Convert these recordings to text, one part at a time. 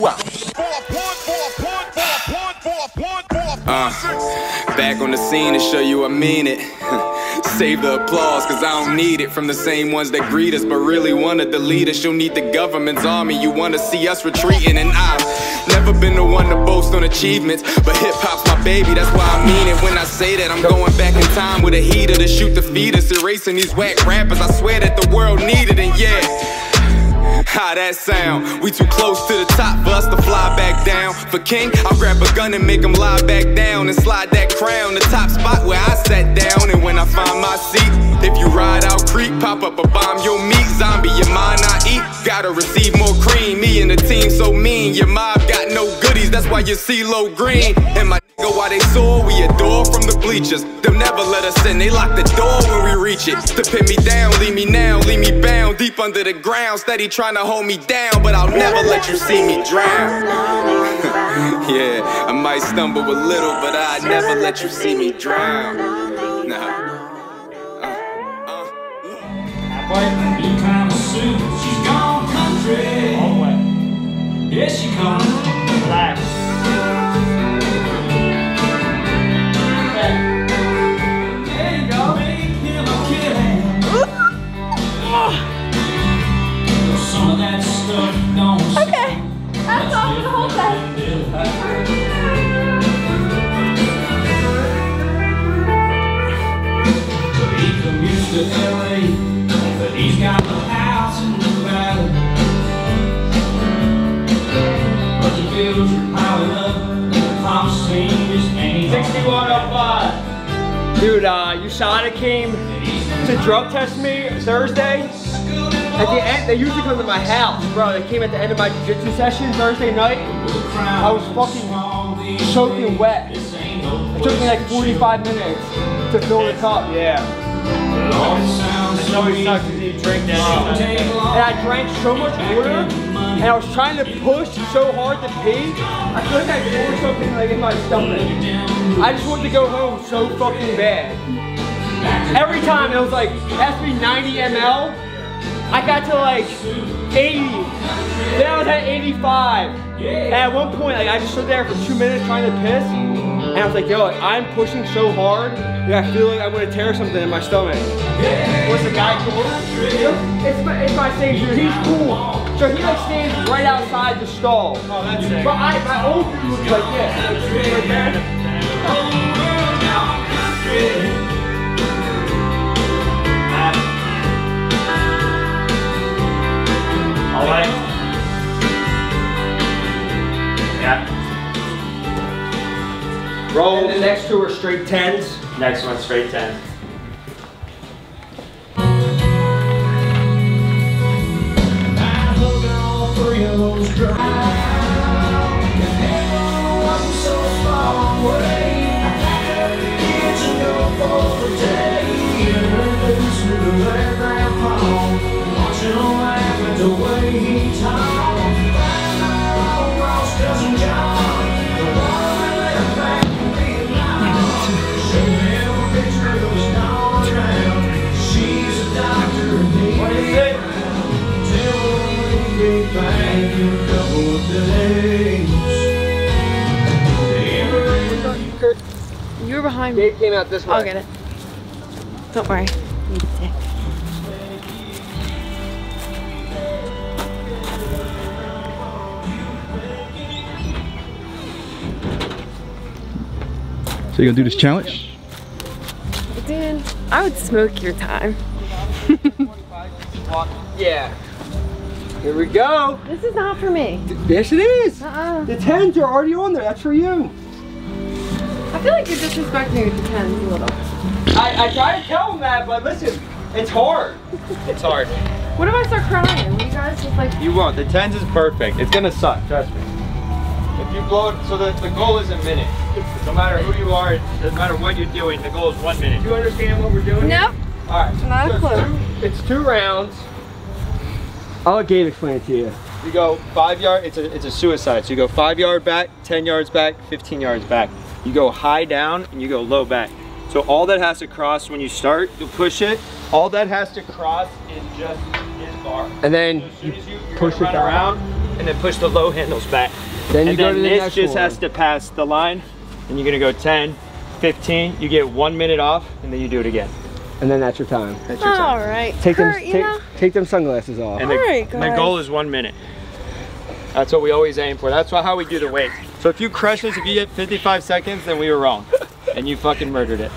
Uh, back on the scene to show you I mean it. Save the applause, cause I don't need it from the same ones that greet us, but really wanna delete us. You'll need the government's army, you wanna see us retreating. And I've never been the one to boast on achievements, but hip hop's my baby, that's why I mean it when I say that. I'm going back in time with a heater to shoot the fetus, erasing these whack rappers. I swear that the world needed, and yeah. How that sound? We too close to the top for us to fly back down. For King, I'll grab a gun and make him lie back down and slide that crown. The top spot where I sat down. And when I find my seat, if you ride out creek, pop up a bomb, you'll meet zombie. Your mind I eat, gotta receive more cream. Me and the team so mean. Your mob got no goodies, that's why you see low green. And my why they soar, we adore from the bleachers. They'll never let us in, they lock the door when we reach it. To pin me down, leave me now, leave me bound deep under the ground. Steady trying to hold me down, but I'll never let you see me drown. yeah, I might stumble a little, but I never let you see me drown. Nah. Uh, uh, uh. White blue Dude, uh, USADA came to drug test me Thursday. At the end, they usually come to my house, bro. They came at the end of my jiu-jitsu session Thursday night. I was fucking soaking wet. It took me like 45 minutes to fill the cup. Yeah. It always sucks if you drink that. And I drank so much water, and I was trying to push so hard to pee. I feel like I tore something like in my stomach. I just wanted to go home so fucking bad. Every time it was like, it has to be 90 ml. I got to like 80. Then I was at 85. And at one point, like I just stood there for two minutes trying to piss. And I was like, yo, I'm pushing so hard that I feel like I'm gonna tear something in my stomach. What's the guy cool? It's my, it's my dude. He's cool. So he like stands right outside the stall. Oh, that's it. But I, my old dude was like this. Like that. All right. Yeah. Roll. The next two are straight tens. Next one, straight 10. Behind me. Dave came out this way. I'll get it. Don't worry. So you gonna do this challenge? Dude, I would smoke your time. Yeah. Here we go. This is not for me. Yes, it is. Uh-uh. The tens are already on there. That's for you. I feel like you're disrespecting your tens a little. I, I try to tell him that, but listen, it's hard. It's hard. What if I start crying? Will you guys just like You won't. The tens is perfect. It's gonna suck. Trust me. If you blow it, so the, the goal is a minute. No matter who you are, it doesn't matter what you're doing. The goal is one minute. Do you understand what we're doing? No. All right. Not a clue. It's two, it's two rounds. I'll let Gabe explain it to you. You go five yard. It's a it's a suicide. So you go five yard back, ten yards back, fifteen yards back. You go high down and you go low back. So all that has to cross when you start, you push it. All that has to cross is just his bar. And then As soon as you, you're push it run around, and then push the low handles back. Then you and go then to the this next just one. has to pass the line, and you're gonna go 10, 15. You get one minute off, and then you do it again. And then that's your time. That's your time. All right. Take them, Kurt, you take, know, take them sunglasses off. And the, Alright, the guys. goal is one minute. That's what we always aim for. That's how we do the weight. So if you crush this, if you get 55 seconds, then we were wrong, and you fucking murdered it.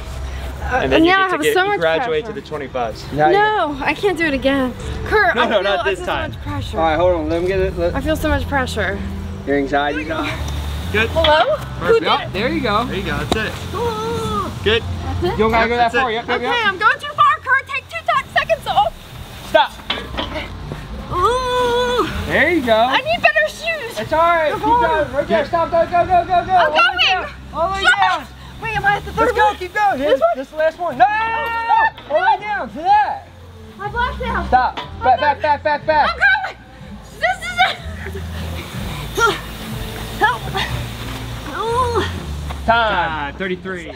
Uh, and then you now I get to have get so you much graduate pressure. to the 25s. Now no, I can't do it again. Kurt, No, I no, feel, not I this feel time. so much pressure. All right, hold on. Let me get it. Let, I feel so much pressure. your anxiety gone. Good. Hello? Who did Yep, it? there you go. There you go. That's it. Oh, Good. That's it? You don't gotta go that That's far. Yep, yep, Okay, yep. I'm going too far, Kurt. Take two seconds off. Stop. Ooh, There you go. I need better shoes. It's all right. Keep going. Right there. Stop. Go, go, go, go, go. I'm All going. All the way down. Wait, am I at the third Let's go. one? Keep going. This This, one? this is the last one. No, no, no, no, no. All the way down to that. I blacked out. Stop. Back, back, back, back, back. I'm back. going. This is it. Help. Oh. Time. Ah, 33.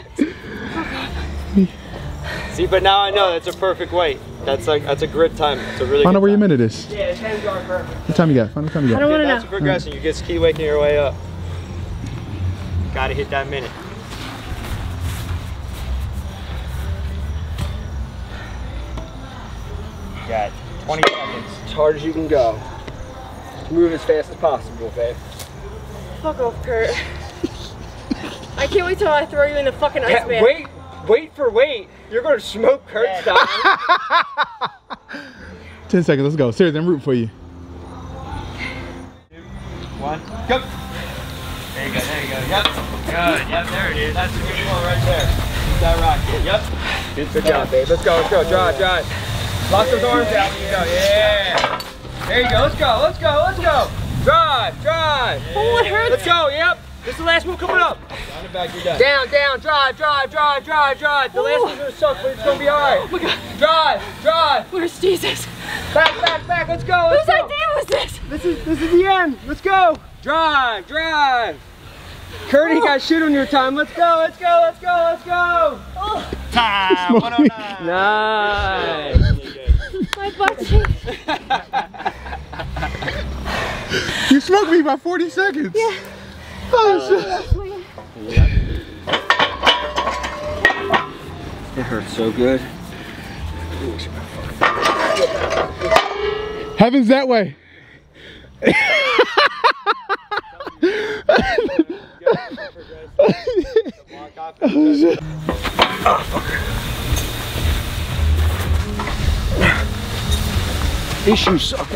See, but now I know that's a perfect weight. That's like that's a grid time. It's a really Find good out where your time. minute is. Yeah, his hands are perfect. What time you got? Find out what time you got. I don't want to That's know. progressing. You just keep waking your way up. Gotta hit that minute. Got 20 seconds. As hard as you can go. Move as fast as possible, babe. Fuck off, Kurt. I can't wait till I throw you in the fucking ice bath. wait, wait for wait. You're gonna smoke Kurt style. Ten seconds. Let's go. Seriously, I'm rooting for you. Two, One, go. There you go, there you go. Yep. Good. Yep, there it is. That's a good one right there. Keep that rocket. Yep. Good job, babe. Let's go, let's go. Drive, drive. Lock those arms out. There you go. Yeah. There you go. Let's go, let's go, let's go. Drive, drive. Oh, it hurts. Let's go. Yep. This is the last move coming up. On the back, you're done. Down, down, drive, drive, drive, drive, drive. The last one's gonna suck, but it's gonna be alright. Oh my god. Drive, drive. Where's Jesus? Back, back, back. Let's go. Let's Whose go. idea was this? This is this is the end. Let's go. Drive, drive. Curdy Oh. got shit on your time. Let's go, let's go, let's go, let's go. Oh, Time. 109. Nice. My butt cheeks. You smoked me by 40 seconds. Yeah. Oh shit. It hurts so good. Heaven's that way. Walk off. These shoes suck.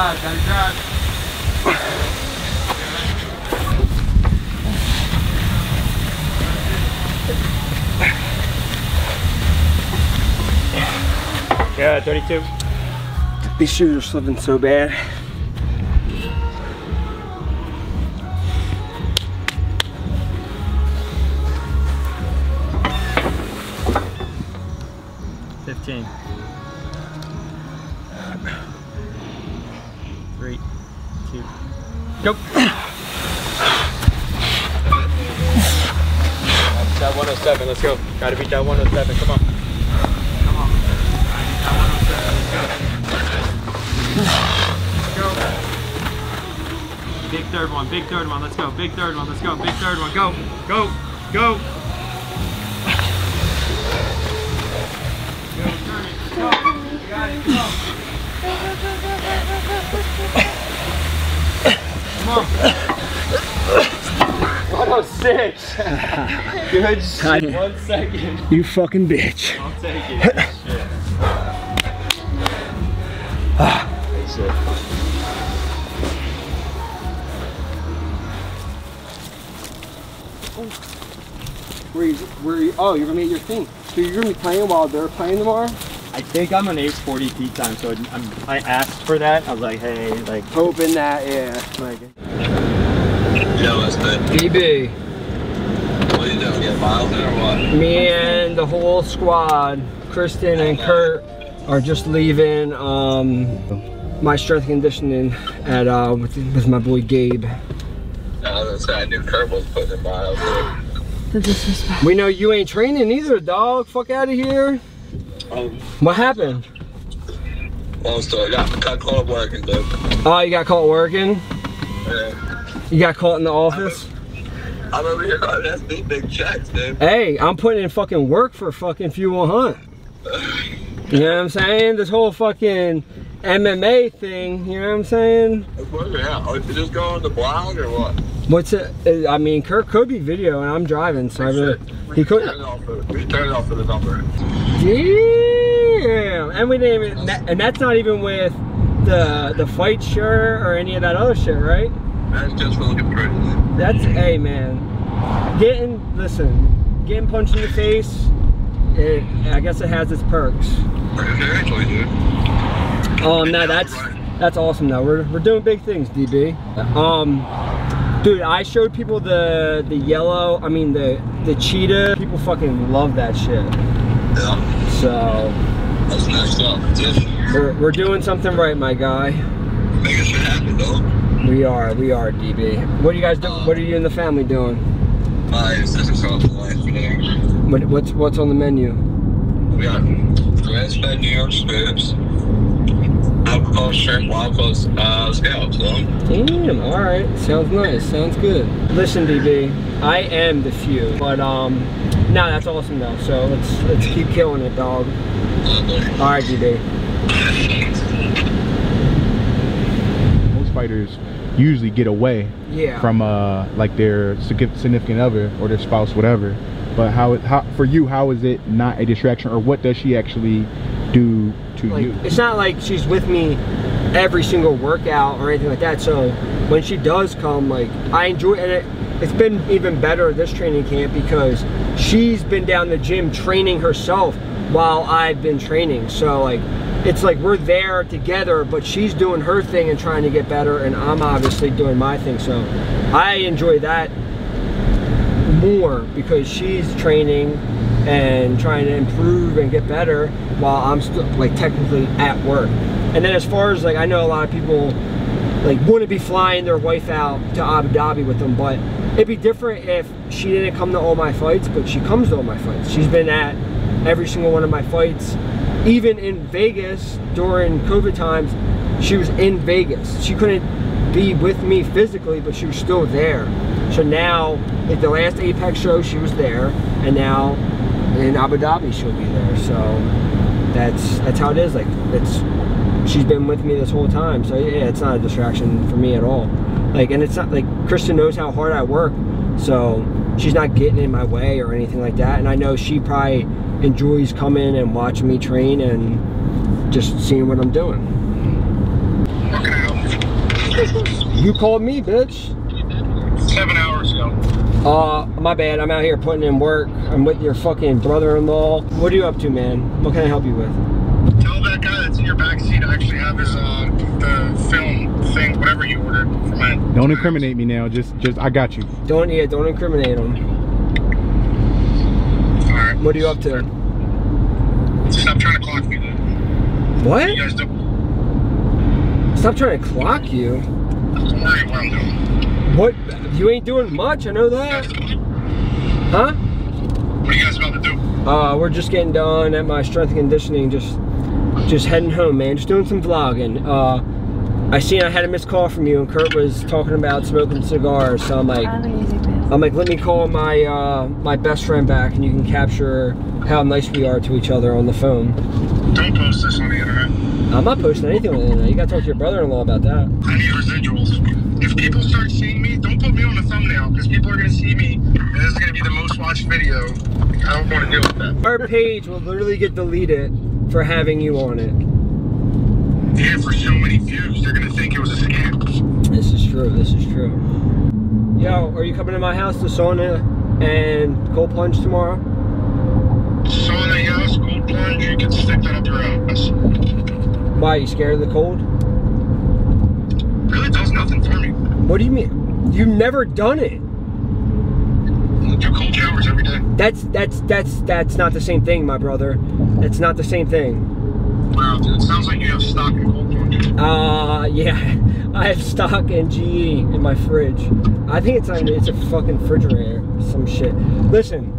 Drive, gotta drive. Yeah, 32. These shoes are slipping so bad. 107. Let's go. Gotta beat that 107. Come on. Come on. That 107. Let's go. Big third one. Big third one. Let's go. Big third one. Let's go. Big third one. Go. Go. Go. One oh six. Good shit. One second. You fucking bitch. I'll take it. Shit. Where you, where you, oh, you're gonna be at your thing. So you're gonna be playing while they're playing tomorrow? I think I'm an ace 40 tee time, so I'm, I asked for that. I was like, hey, like, Hoping that, yeah. Like, Yo, what's good? DB, What are you doing? Get miles in or what? me and the whole squad, Kristen and Kurt, are just leaving. Um, my strength conditioning at uh, with, with my boy Gabe. I was gonna say I knew Kurt was putting in miles. The disrespect. We know you ain't training either, dog. Fuck out of here. Um, What happened? long story. Got got caught working, dude. Oh, you got caught working. Yeah. You got caught in the office. I'm over here that's big, big checks, dude. Hey, I'm putting in fucking work for fucking Fuel Hunt. You know what I'm saying? This whole fucking MMA thing. You know what I'm saying? Out. Oh, you just go on the blog or what? What's it? uh, I mean, Kirk could be video, and I'm driving, so I really, he could. We turn it off for the number. Damn, and we didn't even, and that's not even with the the fight shirt or any of that other shit, right? That's just for looking pretty. That's hey man, getting listen, getting punched in the face. It, I guess it has its perks. Seriously, dude. Um, no, that's that's awesome Now We're, we're doing big things, DB. Um, dude, I showed people the the yellow. I mean the the cheetah. People fucking love that shit. Yeah. So That's up. Just we're we're doing something right, my guy. making shit happen, though. We are, we are, DB. What are you guys do? What are you and the family doing? My sister's off the line for there. What, what's what's on the menu? We got grass fed New York strips, alcohol shrimp, wild coast uh, scallops, though. Damn. All right. Sounds nice. Sounds good. Listen, DB. I am the few, but um, no, that's awesome though. So let's let's keep killing it, dog. All right, DB. Most fighters usually get away Yeah. from uh like their significant other or their spouse, whatever. But how how for you? How is it not a distraction, or what does she actually do to like you? it's not like she's with me every single workout or anything like that. So when she does come, like I enjoy and it. It's been even better this training camp because she's been down the gym training herself while I've been training. So like it's like we're there together, but she's doing her thing and trying to get better, and I'm obviously doing my thing. So I enjoy that more because she's training and trying to improve and get better while I'm still like technically at work. And then as far as like I know a lot of people like wouldn't be flying their wife out to Abu Dhabi with them, but it'd be different if she didn't come to all my fights, but she comes to all my fights. She's been at every single one of my fights. Even in Vegas during COVID times, she was in Vegas. She couldn't be with me physically, but she was still there. So now, at the last Apex show, she was there, and now in Abu Dhabi, she'll be there. So that's that's how it is. Like it's she's been with me this whole time. So yeah, it's not a distraction for me at all. Like, and it's not like Kristen knows how hard I work, so she's not getting in my way or anything like that. And I know she probably enjoys coming and watching me train and just seeing what I'm doing. What can I help you? You called me, bitch. Seven hours ago. Uh, my bad. I'm out here putting in work. I'm with your fucking brother-in-law. What are you up to, man? What can I help you with? Tell that guy that's in your back seat I actually have his uh the film thing, whatever you ordered for my Don't incriminate me now. Just just I got you. Don't yeah, don't incriminate him. Alright. What are you up to? Stop trying to clock me then. What? You guys don't Stop trying to clock you. don't worry what I'm doing. What? You ain't doing much. I know that. Huh? What are you guys about to do? Uh, we're just getting done at my strength and conditioning. Just, just heading home, man. Just doing some vlogging. Uh, I seen I had a missed call from you, and Kurt was talking about smoking cigars. So I'm like, I'm like, let me call my uh, my best friend back, and you can capture how nice we are to each other on the phone. Don't post this on the internet. I'm not posting anything on the internet. You gotta talk to your brother-in-law about that. I need residuals. If people start seeing me, don't put me on the thumbnail because people are gonna see me and this is gonna be the most watched video. I don't want to deal with that. Our page will literally get deleted for having you on it. Yeah, for so many views, they're gonna think it was a scam. This is true. This is true. Yo, are you coming to my house to sauna and cold plunge tomorrow? Sauna, yes, cold plunge, you can stick that up your ass. Why? You scared of the cold? Really does nothing for me. What do you mean? You've never done it. I do cold showers every day. That's that's that's that's not the same thing, my brother. It's not the same thing. Wow, dude, it sounds like you have stock in cold plunge. Uh, yeah. I have stock and GE in my fridge. I think it's on, it's a fucking refrigerator, some shit. Listen,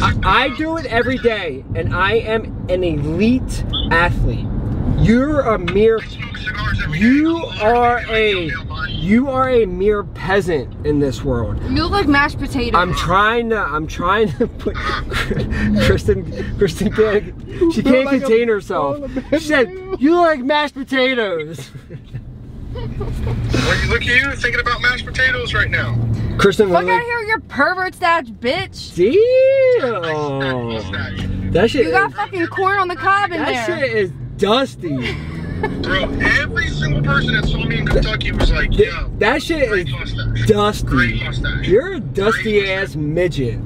I, I do it every day, and I am an elite athlete. You're a mere, Smoke cigars every day. you are a, you. you are a mere peasant in this world. You look like mashed potatoes. I'm trying to. I'm trying to put Kristen. Kristen can't. She can't like contain bowl herself. She said, "You look like mashed potatoes." Well, you look at you thinking about mashed potatoes right now. Kristen, Fuck really? out of here, you pervert stash, bitch. Damn. That shit. You got is, fucking corn on the cob in that there. shit is dusty. Bro, every single person that saw me in Kentucky was like, yo, that shit great is mustache. dusty. Great mustache. You're a dusty ass midget.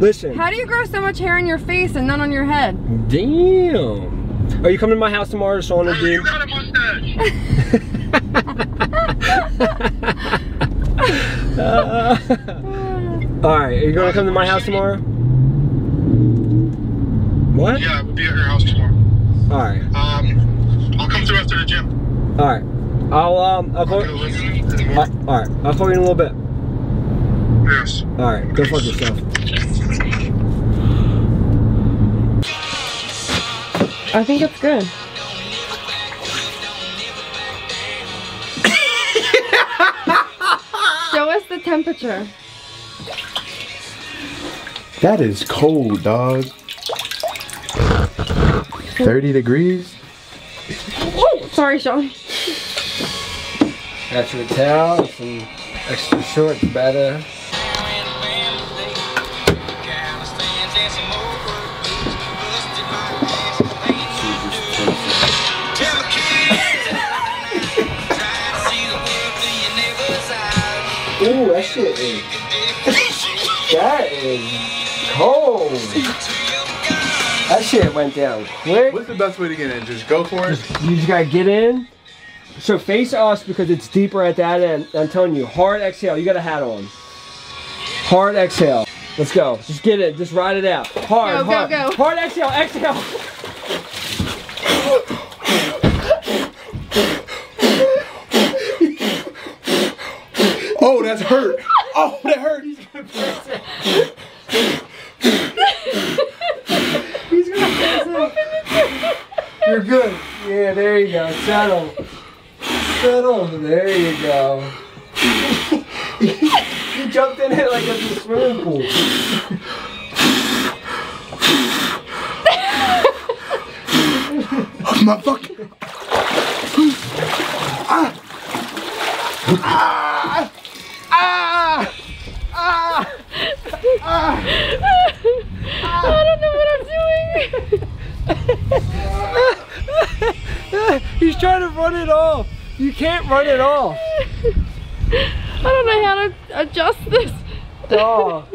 Listen. How do you grow so much hair on your face and none on your head? Damn. Are you coming to my house tomorrow to sauna, Bro, you dude? got a mustache. Uh, all right. Are you gonna come to my house tomorrow? What? Yeah, I will be at your house tomorrow. All right. Um, I'll come through after the gym. All right. I'll um. I'll call. Go listen. Uh, all right. I'll call you in a little bit. Yes. All right. Go fuck yourself. I think it's good. Temperature. That is cold, dog. 30 degrees? Oh, Sorry, Sean. Got your towel, some extra shorts, better. Shit is. that is cold. That shit went down quick. What's the best way to get in? Just go for it? You just gotta get in. So face us because it's deeper at that end. I'm telling you, hard exhale. You got a hat on. Hard exhale. Let's go. Just get it. Just ride it out. Hard, Go, go, go. Hard exhale. Exhale. That's hurt. Oh, that hurt. He's gonna press it. He's gonna press it. You're good. Yeah, there you go. Settle. Settle. There you go. you jumped in it like a swimming pool. My fucking. Ah. Ah. Ah. Ah. Ah. I don't know what I'm doing. He's trying to run it off. You can't run it off. I don't know how to adjust this. Dog.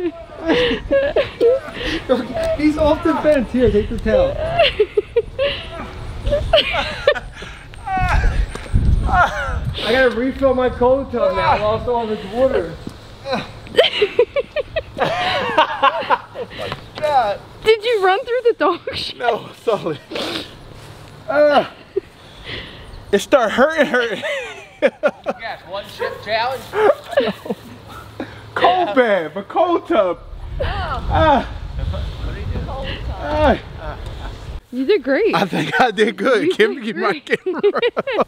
He's off the fence. Here, take the tail. I gotta refill my cold tub now. I lost all this water. Did you run through the dog shit? No, solid. Ah. it start hurting, hurting. one chip challenge. Cold bath, a cold tub. Ah. Ah. You did great. I think I did good. You Kim, did get my camera.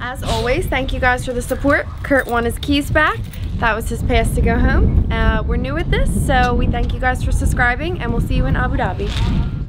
As always, thank you guys for the support. Kurt won his keys back. That was his pass to go home. Uh, we're new at this, so we thank you guys for subscribing, and we'll see you in Abu Dhabi.